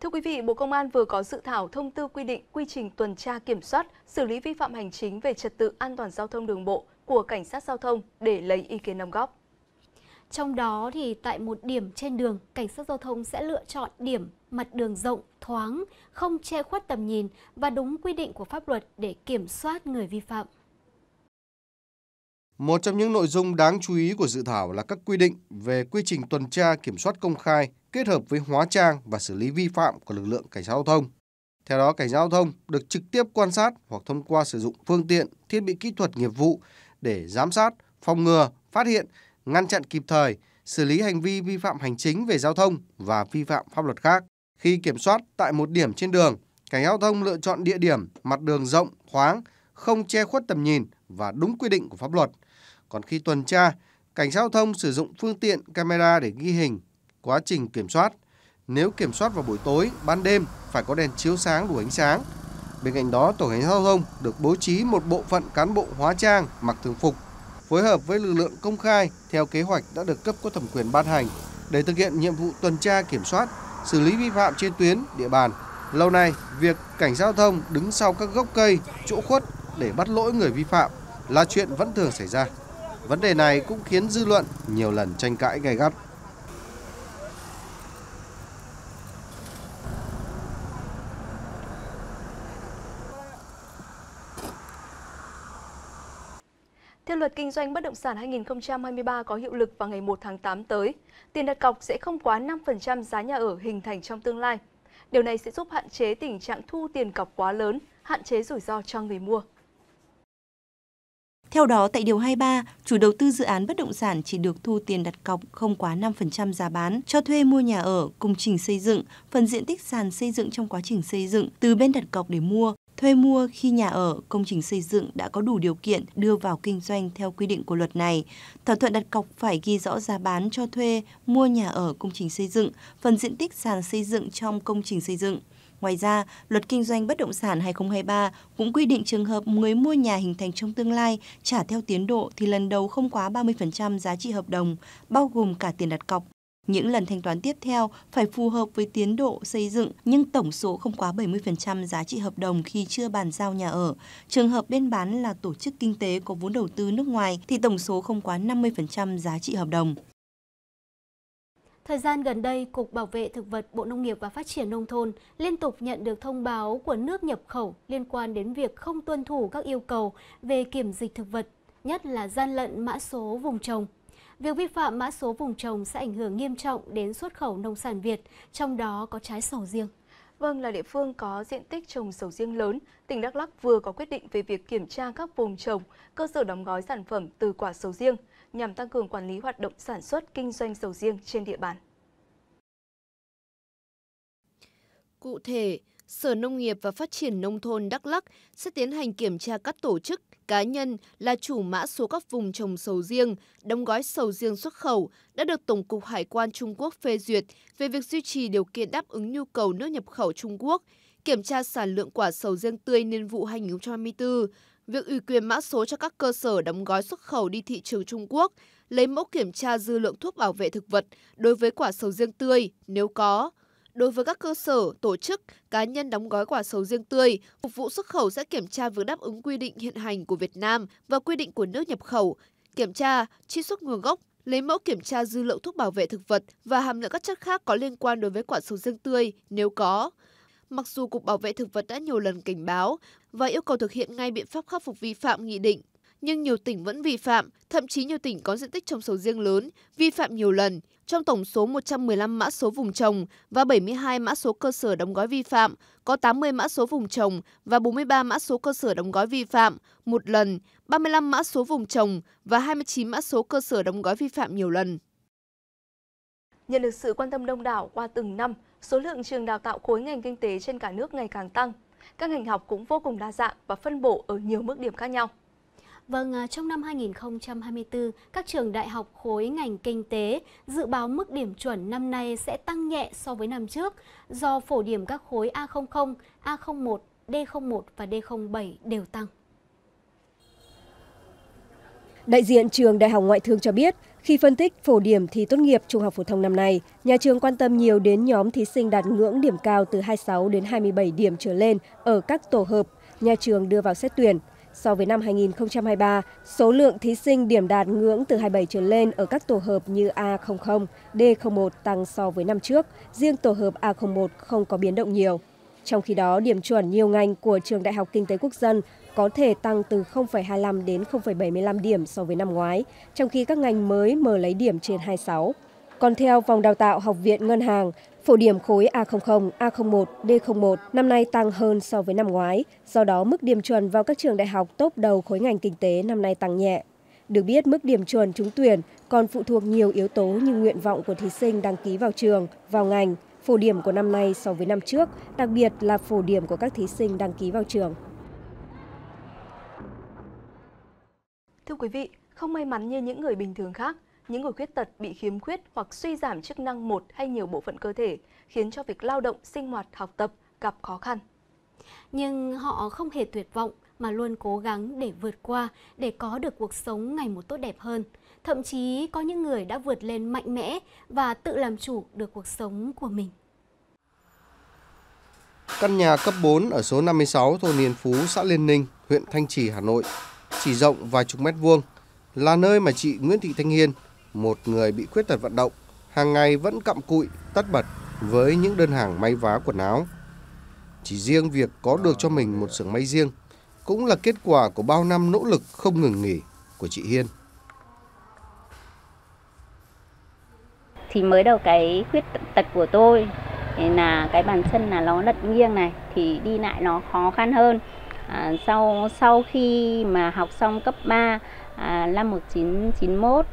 Thưa quý vị, Bộ Công an vừa có dự thảo thông tư quy định quy trình tuần tra kiểm soát, xử lý vi phạm hành chính về trật tự an toàn giao thông đường bộ của cảnh sát giao thông để lấy ý kiến đóng góp. Trong đó thì tại một điểm trên đường, cảnh sát giao thông sẽ lựa chọn điểm mặt đường rộng, thoáng, không che khuất tầm nhìn và đúng quy định của pháp luật để kiểm soát người vi phạm. Một trong những nội dung đáng chú ý của dự thảo là các quy định về quy trình tuần tra kiểm soát công khai kết hợp với hóa trang và xử lý vi phạm của lực lượng cảnh sát giao thông. Theo đó, cảnh sát giao thông được trực tiếp quan sát hoặc thông qua sử dụng phương tiện, thiết bị kỹ thuật nghiệp vụ để giám sát, phòng ngừa, phát hiện, ngăn chặn kịp thời, xử lý hành vi vi phạm hành chính về giao thông và vi phạm pháp luật khác. Khi kiểm soát tại một điểm trên đường, cảnh giao thông lựa chọn địa điểm mặt đường rộng, thoáng, không che khuất tầm nhìn và đúng quy định của pháp luật. Còn khi tuần tra, cảnh giao thông sử dụng phương tiện camera để ghi hình quá trình kiểm soát. Nếu kiểm soát vào buổi tối, ban đêm phải có đèn chiếu sáng đủ ánh sáng. Bên cạnh đó, tổ cảnh giao thông được bố trí một bộ phận cán bộ hóa trang mặc thường phục phối hợp với lực lượng công khai theo kế hoạch đã được cấp có thẩm quyền ban hành để thực hiện nhiệm vụ tuần tra kiểm soát, xử lý vi phạm trên tuyến, địa bàn. Lâu nay, việc cảnh giao thông đứng sau các gốc cây, chỗ khuất để bắt lỗi người vi phạm là chuyện vẫn thường xảy ra. Vấn đề này cũng khiến dư luận nhiều lần tranh cãi gay gắt. Theo luật kinh doanh bất động sản 2023 có hiệu lực vào ngày 1 tháng 8 tới, tiền đặt cọc sẽ không quá 5% giá nhà ở hình thành trong tương lai. Điều này sẽ giúp hạn chế tình trạng thu tiền cọc quá lớn, hạn chế rủi ro cho người mua. Theo đó, tại Điều 23, chủ đầu tư dự án bất động sản chỉ được thu tiền đặt cọc không quá 5% giá bán cho thuê mua nhà ở, công trình xây dựng, phần diện tích sàn xây dựng trong quá trình xây dựng từ bên đặt cọc để mua thuê mua khi nhà ở, công trình xây dựng đã có đủ điều kiện đưa vào kinh doanh theo quy định của luật này. Thỏa thuận đặt cọc phải ghi rõ giá bán cho thuê, mua nhà ở, công trình xây dựng, phần diện tích sàn xây dựng trong công trình xây dựng. Ngoài ra, Luật Kinh doanh Bất động sản 2023 cũng quy định trường hợp người mua nhà hình thành trong tương lai trả theo tiến độ thì lần đầu không quá 30% giá trị hợp đồng, bao gồm cả tiền đặt cọc. Những lần thanh toán tiếp theo phải phù hợp với tiến độ xây dựng nhưng tổng số không quá 70% giá trị hợp đồng khi chưa bàn giao nhà ở. Trường hợp bên bán là tổ chức kinh tế có vốn đầu tư nước ngoài thì tổng số không quá 50% giá trị hợp đồng. Thời gian gần đây, Cục Bảo vệ Thực vật Bộ Nông nghiệp và Phát triển Nông thôn liên tục nhận được thông báo của nước nhập khẩu liên quan đến việc không tuân thủ các yêu cầu về kiểm dịch thực vật, nhất là gian lận mã số vùng trồng. Việc vi phạm mã số vùng trồng sẽ ảnh hưởng nghiêm trọng đến xuất khẩu nông sản Việt, trong đó có trái sầu riêng. Vâng, là địa phương có diện tích trồng sầu riêng lớn, tỉnh Đắk Lắk vừa có quyết định về việc kiểm tra các vùng trồng, cơ sở đóng gói sản phẩm từ quả sầu riêng nhằm tăng cường quản lý hoạt động sản xuất kinh doanh sầu riêng trên địa bàn. Cụ thể, Sở Nông nghiệp và Phát triển Nông thôn Đắk Lắc sẽ tiến hành kiểm tra các tổ chức, cá nhân là chủ mã số các vùng trồng sầu riêng, đóng gói sầu riêng xuất khẩu đã được Tổng cục Hải quan Trung Quốc phê duyệt về việc duy trì điều kiện đáp ứng nhu cầu nước nhập khẩu Trung Quốc, kiểm tra sản lượng quả sầu riêng tươi niên vụ 2024, việc ủy quyền mã số cho các cơ sở đóng gói xuất khẩu đi thị trường Trung Quốc, lấy mẫu kiểm tra dư lượng thuốc bảo vệ thực vật đối với quả sầu riêng tươi nếu có, Đối với các cơ sở, tổ chức, cá nhân đóng gói quả sầu riêng tươi, phục vụ xuất khẩu sẽ kiểm tra việc đáp ứng quy định hiện hành của Việt Nam và quy định của nước nhập khẩu, kiểm tra, truy xuất nguồn gốc, lấy mẫu kiểm tra dư lượng thuốc bảo vệ thực vật và hàm lượng các chất khác có liên quan đối với quả sầu riêng tươi nếu có. Mặc dù Cục Bảo vệ Thực vật đã nhiều lần cảnh báo và yêu cầu thực hiện ngay biện pháp khắc phục vi phạm nghị định, nhưng nhiều tỉnh vẫn vi phạm, thậm chí nhiều tỉnh có diện tích trồng sầu riêng lớn, vi phạm nhiều lần. Trong tổng số 115 mã số vùng trồng và 72 mã số cơ sở đóng gói vi phạm, có 80 mã số vùng trồng và 43 mã số cơ sở đóng gói vi phạm một lần, 35 mã số vùng trồng và 29 mã số cơ sở đóng gói vi phạm nhiều lần. Nhận được sự quan tâm đông đảo qua từng năm, số lượng trường đào tạo khối ngành kinh tế trên cả nước ngày càng tăng. Các ngành học cũng vô cùng đa dạng và phân bổ ở nhiều mức điểm khác nhau. Vâng, à, trong năm 2024, các trường đại học khối ngành kinh tế dự báo mức điểm chuẩn năm nay sẽ tăng nhẹ so với năm trước do phổ điểm các khối A00, A01, D01 và D07 đều tăng. Đại diện trường Đại học Ngoại thương cho biết, khi phân tích phổ điểm thi tốt nghiệp trung học phổ thông năm nay, nhà trường quan tâm nhiều đến nhóm thí sinh đạt ngưỡng điểm cao từ 26 đến 27 điểm trở lên ở các tổ hợp nhà trường đưa vào xét tuyển. So với năm 2023, số lượng thí sinh điểm đạt ngưỡng từ 27 trở lên ở các tổ hợp như A00, D01 tăng so với năm trước, riêng tổ hợp A01 không có biến động nhiều. Trong khi đó, điểm chuẩn nhiều ngành của Trường Đại học Kinh tế Quốc dân có thể tăng từ 0,25 đến 0,75 điểm so với năm ngoái, trong khi các ngành mới mở lấy điểm trên 26. Còn theo Phòng Đào tạo Học viện Ngân hàng, phổ điểm khối A00, A01, D01 năm nay tăng hơn so với năm ngoái, do đó mức điểm chuẩn vào các trường đại học tốt đầu khối ngành kinh tế năm nay tăng nhẹ. Được biết, mức điểm chuẩn trúng tuyển còn phụ thuộc nhiều yếu tố như nguyện vọng của thí sinh đăng ký vào trường, vào ngành, phổ điểm của năm nay so với năm trước, đặc biệt là phổ điểm của các thí sinh đăng ký vào trường. Thưa quý vị, không may mắn như những người bình thường khác, những người khuyết tật bị khiếm khuyết hoặc suy giảm chức năng một hay nhiều bộ phận cơ thể, khiến cho việc lao động, sinh hoạt, học tập gặp khó khăn. Nhưng họ không hề tuyệt vọng mà luôn cố gắng để vượt qua, để có được cuộc sống ngày một tốt đẹp hơn. Thậm chí có những người đã vượt lên mạnh mẽ và tự làm chủ được cuộc sống của mình. Căn nhà cấp 4 ở số 56 thôn Niên Phú, xã Liên Ninh, huyện Thanh Trì, Hà Nội, chỉ rộng vài chục mét vuông, là nơi mà chị Nguyễn Thị Thanh Hiên, một người bị khuyết tật vận động, hàng ngày vẫn cặm cụi, tất bật với những đơn hàng may vá quần áo. Chỉ riêng việc có được cho mình một xưởng may riêng cũng là kết quả của bao năm nỗ lực không ngừng nghỉ của chị Hiên. Thì mới đầu cái khuyết tật của tôi là cái bàn chân là nó lật nghiêng này thì đi lại nó khó khăn hơn. À, sau sau khi mà học xong cấp 3 à, năm 1991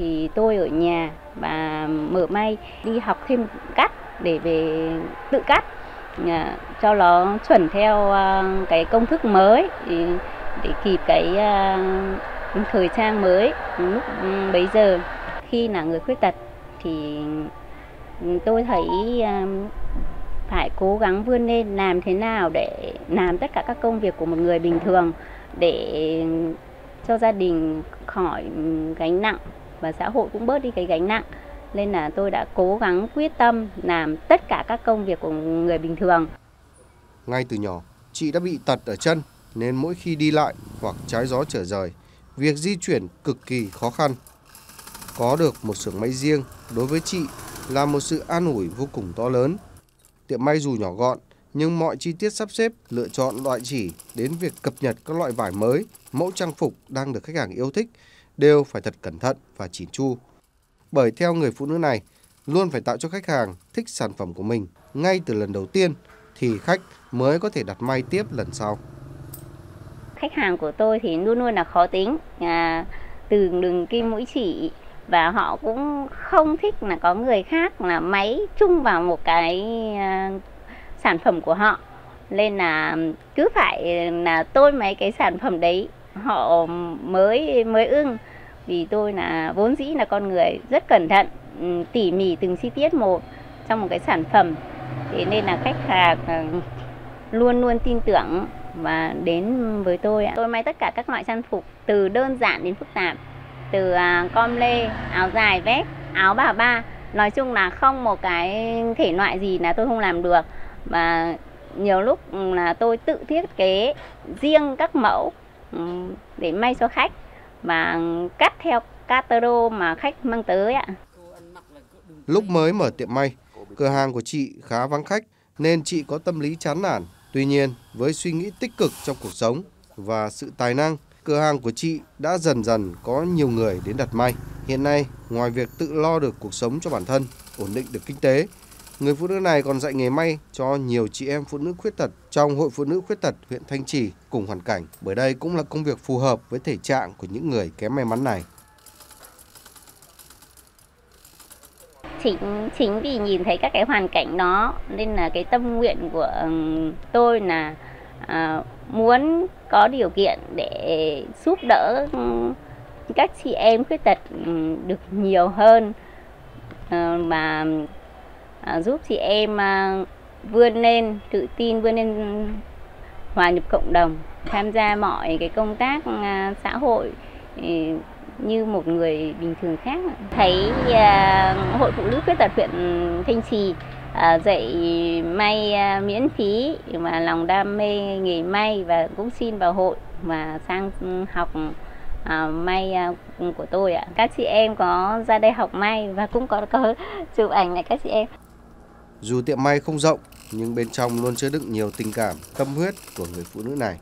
thì tôi ở nhà và mở may đi học thêm cắt để về tự cắt cho nó chuẩn theo à, cái công thức mới để, để kịp cái à, thời trang mới lúc bấy giờ. Khi là người khuyết tật thì tôi thấy à, phải cố gắng vươn lên làm thế nào để làm tất cả các công việc của một người bình thường để cho gia đình khỏi gánh nặng và xã hội cũng bớt đi cái gánh nặng nên là tôi đã cố gắng quyết tâm làm tất cả các công việc của người bình thường. Ngay từ nhỏ, chị đã bị tật ở chân nên mỗi khi đi lại hoặc trái gió trở rời, việc di chuyển cực kỳ khó khăn. Có được một xưởng may riêng đối với chị là một sự an ủi vô cùng to lớn. Tiệm may dù nhỏ gọn nhưng mọi chi tiết sắp xếp, lựa chọn loại chỉ đến việc cập nhật các loại vải mới, mẫu trang phục đang được khách hàng yêu thích đều phải thật cẩn thận và chỉn chu. Bởi theo người phụ nữ này, luôn phải tạo cho khách hàng thích sản phẩm của mình ngay từ lần đầu tiên thì khách mới có thể đặt may tiếp lần sau. Khách hàng của tôi thì luôn luôn là khó tính, à, từ đường kim mũi chỉ và họ cũng không thích là có người khác là máy chung vào một cái à, sản phẩm của họ nên là cứ phải là tôi mấy cái sản phẩm đấy họ mới mới ưng. Vì tôi là vốn dĩ là con người rất cẩn thận ừ, tỉ mỉ từng chi tiết một trong một cái sản phẩm. Thế nên là khách hàng ừ, luôn luôn tin tưởng và đến với tôi tôi may tất cả các loại trang phục từ đơn giản đến phức tạp, từ à, com lê, áo dài, vest, áo bà ba. Nói chung là không một cái thể loại gì là tôi không làm được. Và nhiều lúc là tôi tự thiết kế riêng các mẫu Ừ, để may cho khách và cắt theo catero mà khách mang tới ạ. Lúc mới mở tiệm may, cửa hàng của chị khá vắng khách nên chị có tâm lý chán nản. Tuy nhiên, với suy nghĩ tích cực trong cuộc sống và sự tài năng, cửa hàng của chị đã dần dần có nhiều người đến đặt may. Hiện nay, ngoài việc tự lo được cuộc sống cho bản thân, ổn định được kinh tế, Người phụ nữ này còn dạy nghề may cho nhiều chị em phụ nữ khuyết tật trong Hội Phụ nữ khuyết tật huyện Thanh Trì cùng hoàn cảnh, bởi đây cũng là công việc phù hợp với thể trạng của những người kém may mắn này. Chính chính vì nhìn thấy các cái hoàn cảnh đó nên là cái tâm nguyện của tôi là à, muốn có điều kiện để giúp đỡ các chị em khuyết tật được nhiều hơn ờ, mà à, giúp chị em à, vươn lên tự tin vươn lên hòa nhập cộng đồng tham gia mọi cái công tác à, xã hội ừ, như một người bình thường khác. Thấy à, Hội Phụ nữ Khuyết tật huyện Thanh Trì à, dạy may à, miễn phí mà lòng đam mê nghề may và cũng xin vào hội và sang học à, may à, của tôi ạ. Các chị em có ra đây học may và cũng có có chụp ảnh lại các chị em. Dù tiệm may không rộng nhưng bên trong luôn chứa đựng nhiều tình cảm, tâm huyết của người phụ nữ này.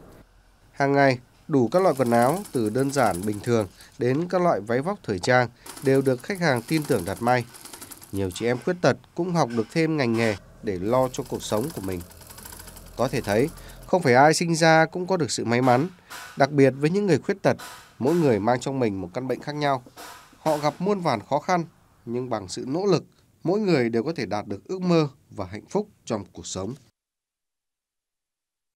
Hàng ngày, đủ các loại quần áo từ đơn giản bình thường đến các loại váy vóc thời trang đều được khách hàng tin tưởng đặt may. Nhiều chị em khuyết tật cũng học được thêm ngành nghề để lo cho cuộc sống của mình. Có thể thấy, không phải ai sinh ra cũng có được sự may mắn, đặc biệt với những người khuyết tật, mỗi người mang trong mình một căn bệnh khác nhau. Họ gặp muôn vàn khó khăn, nhưng bằng sự nỗ lực, mỗi người đều có thể đạt được ước mơ và hạnh phúc trong cuộc sống.